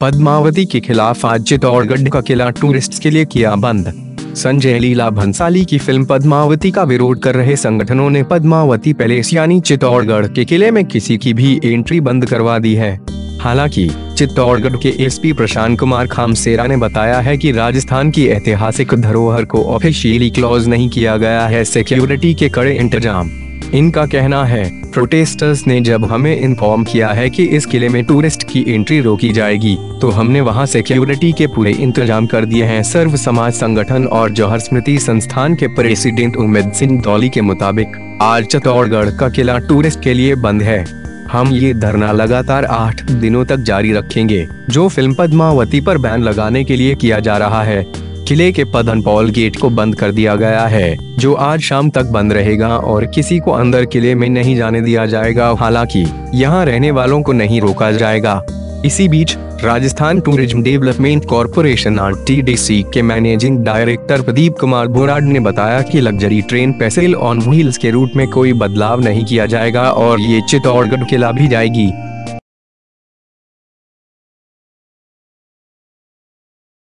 पद्मावती के खिलाफ आज चित्तौड़गढ़ का किला टूरिस्ट के लिए किया बंद। संजय लीला भंसाली की फ़िल्म पद्मावती का विरोध कर रहे संगठनों ने पद्मावती पैलेस यानी चित्तौड़गढ़ के किले में किसी की भी एंट्री बंद करवा दी है। हालाँकि, चित्तौड़गढ़ के एसपी प्रशांत कुमार खामसेरा ने बताया है कि राजस्थान की ऐतिहासिक धरोहर को ऑफिशियली क्लोज नहीं किया गया है। सिक्योरिटी के कड़े इंतज़ाम। इनका कहना है प्रोटेस्टर्स ने जब हमें इन्फॉर्म किया है कि इस किले में टूरिस्ट की एंट्री रोकी जाएगी तो हमने वहाँ सिक्योरिटी के पूरे इंतज़ाम कर दिए हैं। सर्व समाज संगठन और जौहर स्मृति संस्थान के प्रेसिडेंट उम्मीद सिंह दौली के मुताबिक, आज चित्तौड़गढ़ का किला टूरिस्ट के लिए बंद है। हम ये धरना लगातार आठ दिनों तक जारी रखेंगे, जो फ़िल्म पद्मावती पर बैन लगाने के लिए किया जा रहा है। किले के पदन पॉल गेट को बंद कर दिया गया है, जो आज शाम तक बंद रहेगा और किसी को अंदर किले में नहीं जाने दिया जाएगा। हालाँकि, यहाँ रहने वालों को नहीं रोका जाएगा। इसी बीच, राजस्थान टूरिज़्म डेवलपमेंट कॉरपोरेशन आर के मैनेजिंग डायरेक्टर प्रदीप कुमार बोराड ने बताया कि लग्जरी ट्रेन पैसेल ऑन व्हील्स के रूट में कोई बदलाव नहीं किया जाएगा और ये चित्तौड़गढ़ किला भी जाएगी।